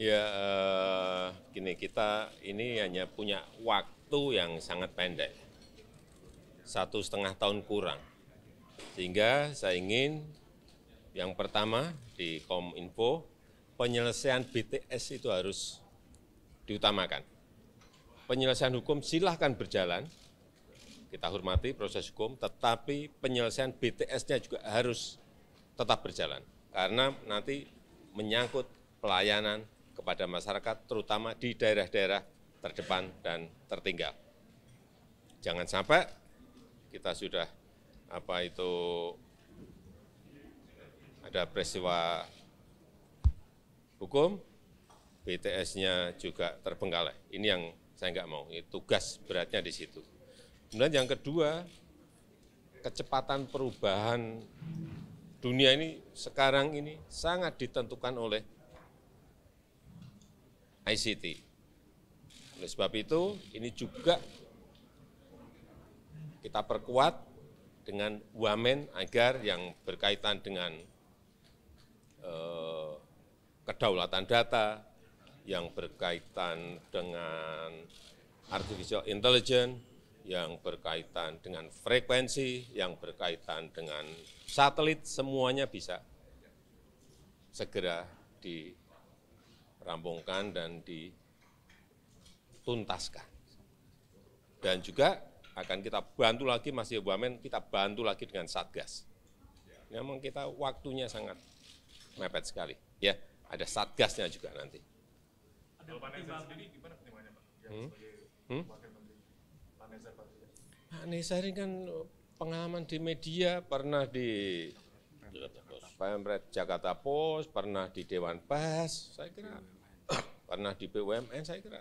Ya, eh, gini kita ini hanya punya waktu yang sangat pendek, satu setengah tahun kurang, sehingga saya ingin yang pertama di Kominfo penyelesaian BTS itu harus diutamakan. Penyelesaian hukum silahkan berjalan, kita hormati proses hukum, tetapi penyelesaian BTS-nya juga harus tetap berjalan, karena nanti menyangkut pelayanan kepada masyarakat, terutama di daerah-daerah terdepan dan tertinggal. Jangan sampai kita sudah apa itu ada peristiwa hukum, BTS-nya juga terbengkalai. Ini yang saya nggak mau, ini tugas beratnya di situ. Kemudian yang kedua, kecepatan perubahan dunia ini sekarang ini sangat ditentukan oleh ICT. Oleh sebab itu, ini juga kita perkuat dengan wamen agar yang berkaitan dengan eh, kedaulatan data, yang berkaitan dengan artificial intelligence, yang berkaitan dengan frekuensi, yang berkaitan dengan satelit, semuanya bisa segera dirampungkan dan dituntaskan. Dan juga akan kita bantu lagi Mas Wamen, kita bantu lagi dengan Satgas. Memang kita waktunya sangat mepet sekali. Ya, ada Satgasnya juga nanti. Ada pertimbangan sendiri gimana pertimbangannya Pak? Yang Hmm? sebagai Hmm? wakil menteri Pak Nezar ini kan pengalaman di media, pernah di Pemret Jakarta Pos, pernah di Dewan Pers, saya kira pernah di BUMN, saya kira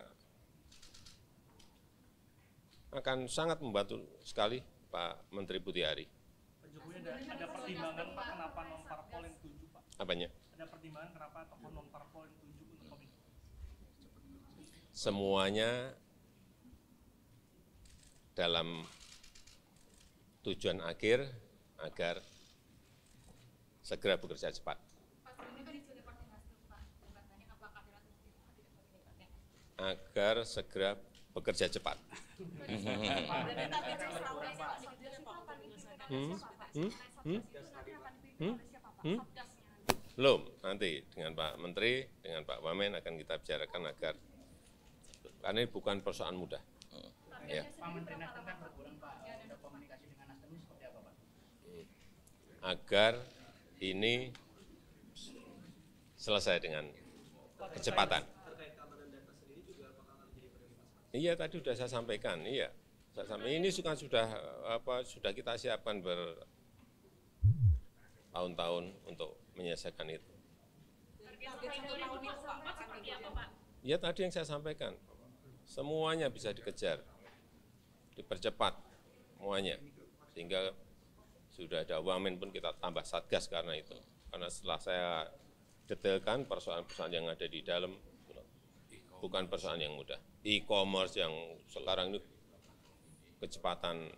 akan sangat membantu sekali Pak Menteri Putihari. Pak Jokowi ada, ada pertimbangan Pak kenapa non parpol yang tujuh Pak? Apanya? Ada pertimbangan kenapa tokoh non parpol yang tujuh untuk kominfo? Semuanya dalam tujuan akhir agar segera bekerja cepat. Pak sebelumnya kan diculik Partai Nasdem Pak, bukan tanya apakah ada ratu tidak tidak agar segera bekerja cepat. Hmm? Hmm? Belum, nanti dengan Pak Menteri, dengan Pak Wamen akan kita bicarakan agar, karena ini bukan persoalan mudah. Ya, Pak Menteri Nasdem kan berkurang Pak, ada komunikasi dengan Nasdem ini seperti apa Pak? agar ini selesai dengan kecepatan. Iya tadi sudah saya sampaikan, iya. Saya sampaikan ini sudah sudah apa sudah kita siapkan bertahun-tahun untuk menyelesaikan itu. Ya tadi yang saya sampaikan, semuanya bisa dikejar, dipercepat semuanya, sehingga sudah ada wamen pun kita tambah satgas karena itu. Karena setelah saya detailkan persoalan-persoalan yang ada di dalam, bukan persoalan yang mudah. E-commerce yang sekarang ini kecepatan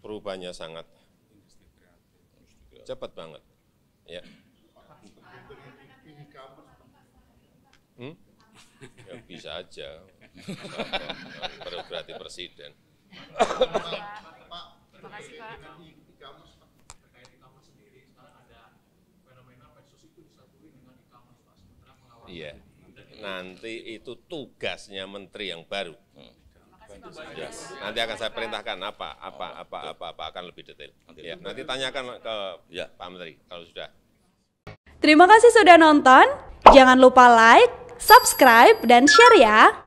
perubahannya sangat cepat banget. Ya. Hmm? Ya bisa aja. Prerogatif presiden. Terima kasih Iya. Nanti itu tugasnya menteri yang baru. Ya, nanti akan saya perintahkan apa, apa, apa, apa, apa akan lebih detail. Ya, nanti tanyakan ke Ya. Pak Menteri kalau sudah. Terima kasih sudah nonton. Jangan lupa like, subscribe, dan share ya.